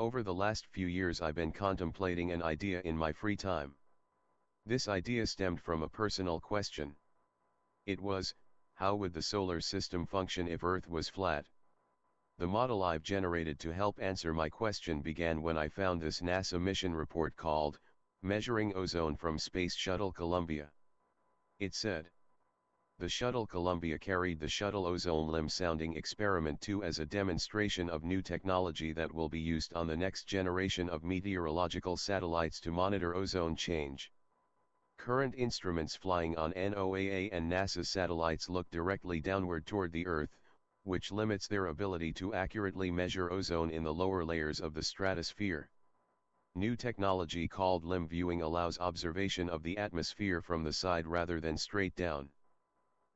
Over the last few years I've been contemplating an idea in my free time. This idea stemmed from a personal question. It was, how would the solar system function if Earth was flat? The model I've generated to help answer my question began when I found this NASA mission report called, Measuring Ozone from Space Shuttle Columbia. It said, the Shuttle Columbia carried the Shuttle Ozone limb sounding experiment 2 as a demonstration of new technology that will be used on the next generation of meteorological satellites to monitor ozone change. Current instruments flying on NOAA and NASA satellites look directly downward toward the Earth, which limits their ability to accurately measure ozone in the lower layers of the stratosphere. New technology called limb viewing allows observation of the atmosphere from the side rather than straight down.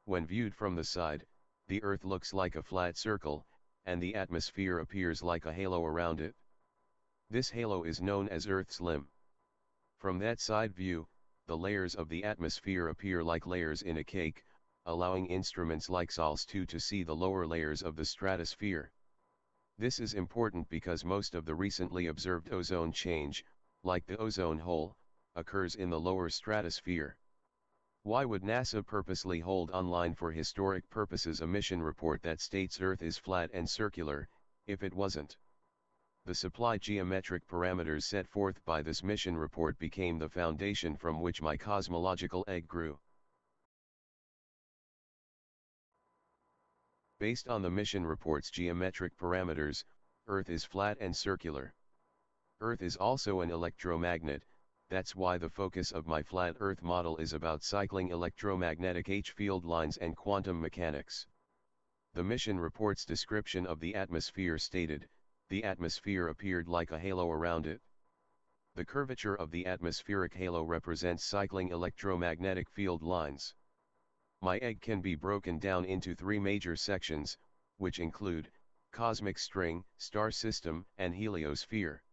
When viewed from the side, the Earth looks like a flat circle, and the atmosphere appears like a halo around it. This halo is known as Earth's limb. From that side view, the layers of the atmosphere appear like layers in a cake, allowing instruments like SLS-2 to see the lower layers of the stratosphere. This is important because most of the recently observed ozone change, like the ozone hole, occurs in the lower stratosphere. Why would NASA purposely hold online for historic purposes a mission report that states Earth is flat and circular, if it wasn't? The supply geometric parameters set forth by this mission report became the foundation from which my cosmological egg grew. Based on the mission report's geometric parameters, Earth is flat and circular. Earth is also an electromagnet, that's why the focus of my flat Earth model is about cycling electromagnetic H-field lines and quantum mechanics. The mission report's description of the atmosphere stated, the atmosphere appeared like a halo around it. The curvature of the atmospheric halo represents cycling electromagnetic field lines. My egg can be broken down into three major sections, which include, cosmic string, star system, and heliosphere.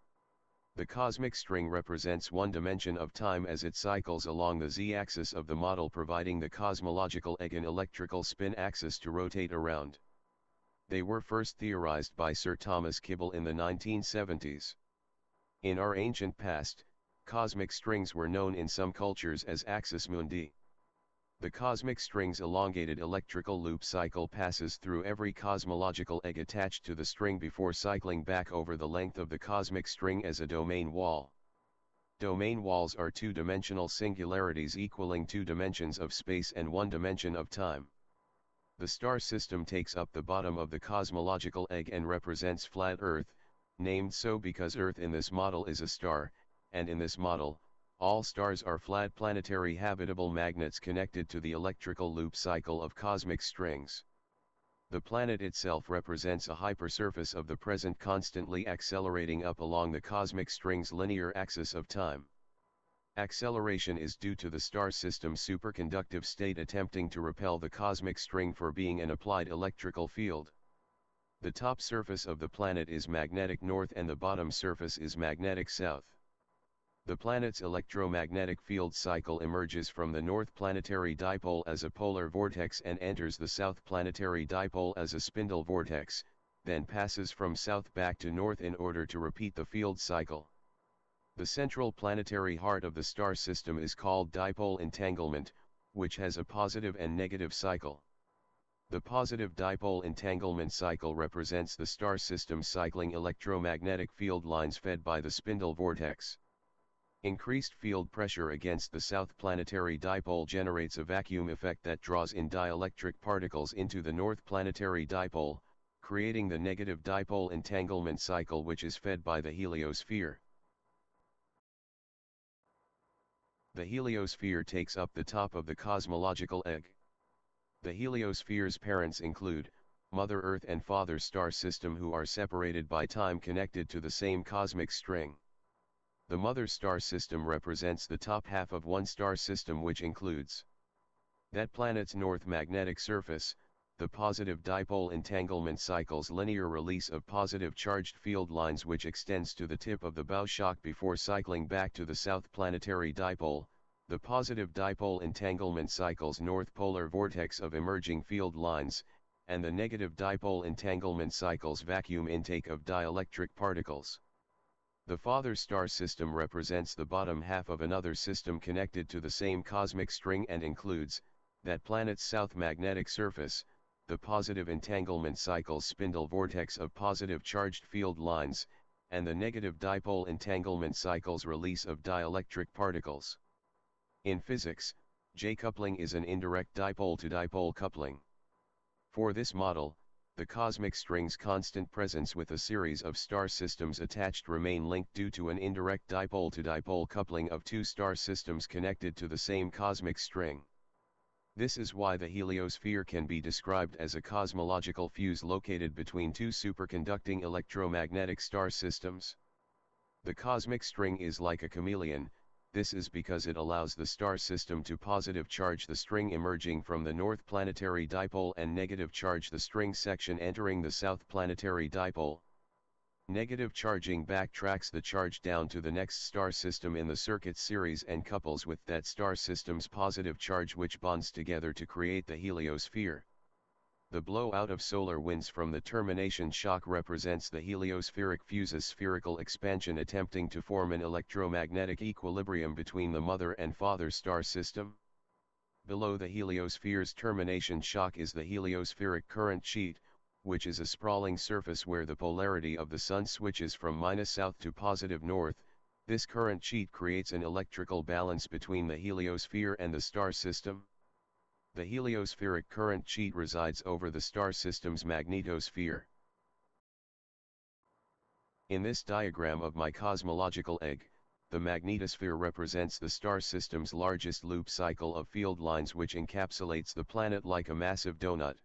The cosmic string represents one dimension of time as it cycles along the z-axis of the model providing the cosmological egg an electrical spin axis to rotate around. They were first theorized by Sir Thomas Kibble in the 1970s. In our ancient past, cosmic strings were known in some cultures as axis mundi. The cosmic string's elongated electrical loop cycle passes through every cosmological egg attached to the string before cycling back over the length of the cosmic string as a domain wall. Domain walls are two-dimensional singularities equaling two dimensions of space and one dimension of time. The star system takes up the bottom of the cosmological egg and represents flat Earth, named so because Earth in this model is a star, and in this model, all stars are flat planetary habitable magnets connected to the electrical loop cycle of cosmic strings. The planet itself represents a hypersurface of the present constantly accelerating up along the cosmic string's linear axis of time. Acceleration is due to the star system's superconductive state attempting to repel the cosmic string for being an applied electrical field. The top surface of the planet is magnetic north and the bottom surface is magnetic south. The planet's electromagnetic field cycle emerges from the north planetary dipole as a polar vortex and enters the south planetary dipole as a spindle vortex, then passes from south back to north in order to repeat the field cycle. The central planetary heart of the star system is called dipole entanglement, which has a positive and negative cycle. The positive dipole entanglement cycle represents the star system cycling electromagnetic field lines fed by the spindle vortex. Increased field pressure against the south planetary dipole generates a vacuum effect that draws in dielectric particles into the north planetary dipole, creating the negative dipole entanglement cycle which is fed by the heliosphere. The heliosphere takes up the top of the cosmological egg. The heliosphere's parents include, Mother Earth and Father Star System who are separated by time connected to the same cosmic string. The mother star system represents the top half of one star system which includes that planet's north magnetic surface, the positive dipole entanglement cycle's linear release of positive charged field lines which extends to the tip of the bow shock before cycling back to the south planetary dipole, the positive dipole entanglement cycle's north polar vortex of emerging field lines, and the negative dipole entanglement cycle's vacuum intake of dielectric particles. The father star system represents the bottom half of another system connected to the same cosmic string and includes, that planet's south magnetic surface, the positive entanglement cycle's spindle vortex of positive charged field lines, and the negative dipole entanglement cycle's release of dielectric particles. In physics, J-coupling is an indirect dipole-to-dipole coupling. For this model, the cosmic string's constant presence with a series of star systems attached remain linked due to an indirect dipole-to-dipole coupling of two star systems connected to the same cosmic string. This is why the heliosphere can be described as a cosmological fuse located between two superconducting electromagnetic star systems. The cosmic string is like a chameleon, this is because it allows the star system to positive charge the string emerging from the north planetary dipole and negative charge the string section entering the south planetary dipole. Negative charging backtracks the charge down to the next star system in the circuit series and couples with that star system's positive charge which bonds together to create the heliosphere. The blowout of solar winds from the termination shock represents the heliospheric fuse's spherical expansion attempting to form an electromagnetic equilibrium between the mother and father star system. Below the heliosphere's termination shock is the heliospheric current sheet, which is a sprawling surface where the polarity of the sun switches from minus south to positive north, this current sheet creates an electrical balance between the heliosphere and the star system. The heliospheric current sheet resides over the star system's magnetosphere. In this diagram of my cosmological egg, the magnetosphere represents the star system's largest loop cycle of field lines which encapsulates the planet like a massive donut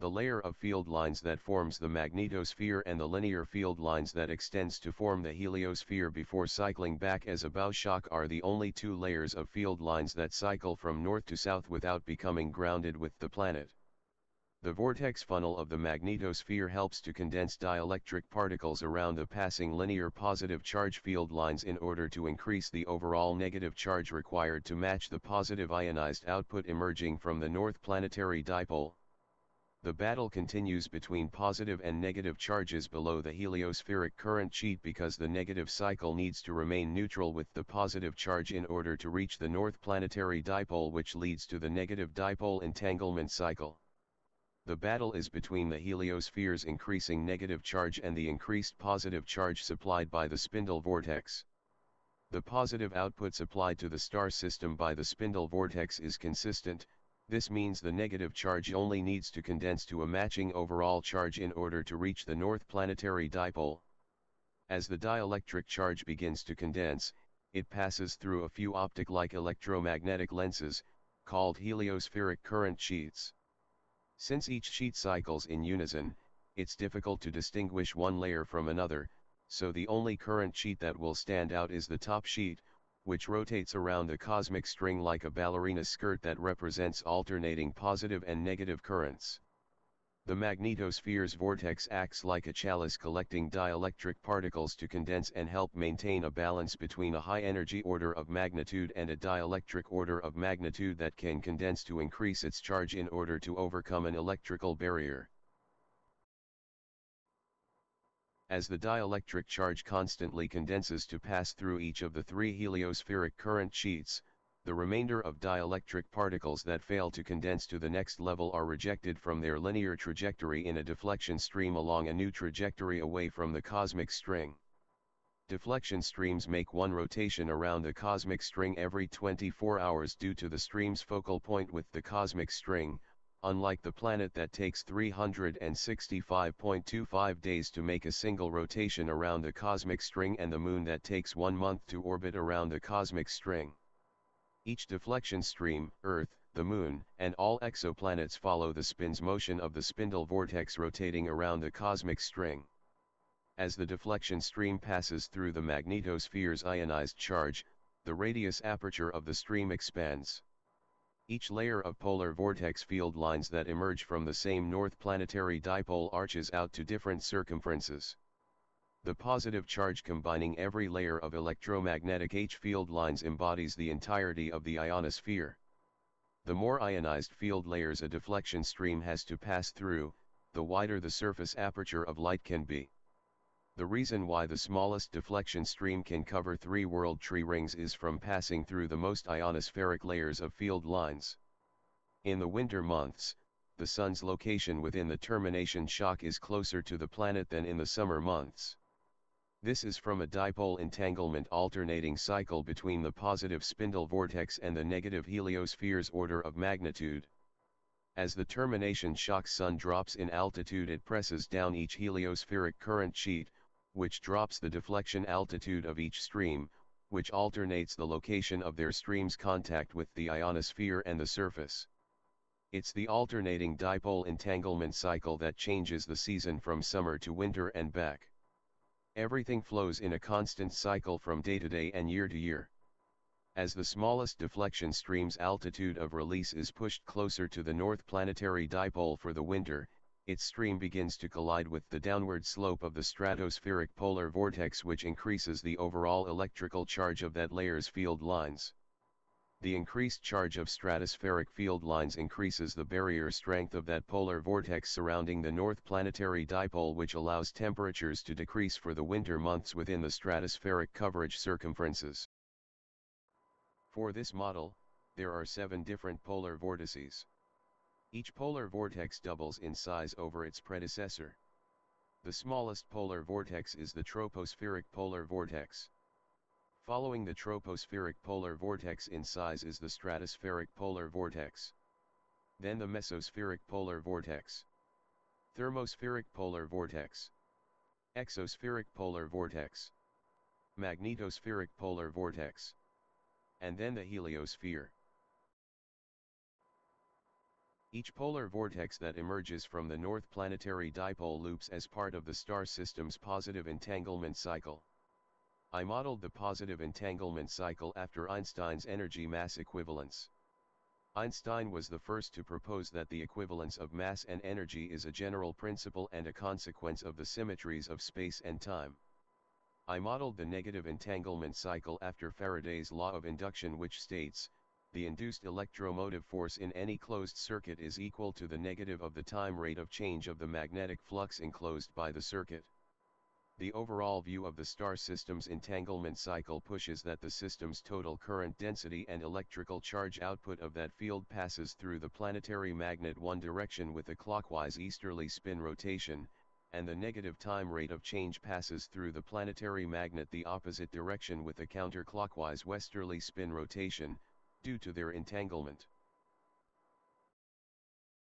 the layer of field lines that forms the magnetosphere and the linear field lines that extends to form the heliosphere before cycling back as a bow shock are the only two layers of field lines that cycle from north to south without becoming grounded with the planet. The vortex funnel of the magnetosphere helps to condense dielectric particles around the passing linear positive charge field lines in order to increase the overall negative charge required to match the positive ionized output emerging from the north planetary dipole. The battle continues between positive and negative charges below the heliospheric current sheet because the negative cycle needs to remain neutral with the positive charge in order to reach the north planetary dipole which leads to the negative dipole entanglement cycle. The battle is between the heliosphere's increasing negative charge and the increased positive charge supplied by the spindle vortex. The positive output supplied to the star system by the spindle vortex is consistent, this means the negative charge only needs to condense to a matching overall charge in order to reach the north planetary dipole. As the dielectric charge begins to condense, it passes through a few optic-like electromagnetic lenses, called heliospheric current sheets. Since each sheet cycles in unison, it's difficult to distinguish one layer from another, so the only current sheet that will stand out is the top sheet, which rotates around the cosmic string like a ballerina skirt that represents alternating positive and negative currents. The magnetosphere's vortex acts like a chalice collecting dielectric particles to condense and help maintain a balance between a high energy order of magnitude and a dielectric order of magnitude that can condense to increase its charge in order to overcome an electrical barrier. As the dielectric charge constantly condenses to pass through each of the three heliospheric current sheets, the remainder of dielectric particles that fail to condense to the next level are rejected from their linear trajectory in a deflection stream along a new trajectory away from the cosmic string. Deflection streams make one rotation around the cosmic string every 24 hours due to the stream's focal point with the cosmic string, unlike the planet that takes 365.25 days to make a single rotation around the cosmic string and the moon that takes one month to orbit around the cosmic string. Each deflection stream, Earth, the moon, and all exoplanets follow the spin's motion of the spindle vortex rotating around the cosmic string. As the deflection stream passes through the magnetosphere's ionized charge, the radius aperture of the stream expands. Each layer of polar vortex field lines that emerge from the same north planetary dipole arches out to different circumferences. The positive charge combining every layer of electromagnetic H field lines embodies the entirety of the ionosphere. The more ionized field layers a deflection stream has to pass through, the wider the surface aperture of light can be. The reason why the smallest deflection stream can cover three world tree rings is from passing through the most ionospheric layers of field lines. In the winter months, the Sun's location within the termination shock is closer to the planet than in the summer months. This is from a dipole entanglement alternating cycle between the positive spindle vortex and the negative heliosphere's order of magnitude. As the termination shock sun drops in altitude it presses down each heliospheric current sheet, which drops the deflection altitude of each stream, which alternates the location of their stream's contact with the ionosphere and the surface. It's the alternating dipole entanglement cycle that changes the season from summer to winter and back. Everything flows in a constant cycle from day to day and year to year. As the smallest deflection stream's altitude of release is pushed closer to the north planetary dipole for the winter, its stream begins to collide with the downward slope of the stratospheric polar vortex which increases the overall electrical charge of that layer's field lines. The increased charge of stratospheric field lines increases the barrier strength of that polar vortex surrounding the north planetary dipole which allows temperatures to decrease for the winter months within the stratospheric coverage circumferences. For this model, there are seven different polar vortices. Each polar vortex doubles in size over its predecessor. The smallest polar vortex is the tropospheric polar vortex. Following the tropospheric polar vortex in size is the stratospheric polar vortex. Then the mesospheric polar vortex. Thermospheric polar vortex. Exospheric polar vortex. Magnetospheric polar vortex. And then the heliosphere. Each polar vortex that emerges from the north planetary dipole loops as part of the star system's positive entanglement cycle. I modeled the positive entanglement cycle after Einstein's energy-mass equivalence. Einstein was the first to propose that the equivalence of mass and energy is a general principle and a consequence of the symmetries of space and time. I modeled the negative entanglement cycle after Faraday's law of induction which states, the induced electromotive force in any closed circuit is equal to the negative of the time rate of change of the magnetic flux enclosed by the circuit. The overall view of the star system's entanglement cycle pushes that the system's total current density and electrical charge output of that field passes through the planetary magnet one direction with a clockwise easterly spin rotation, and the negative time rate of change passes through the planetary magnet the opposite direction with a counterclockwise westerly spin rotation, due to their entanglement.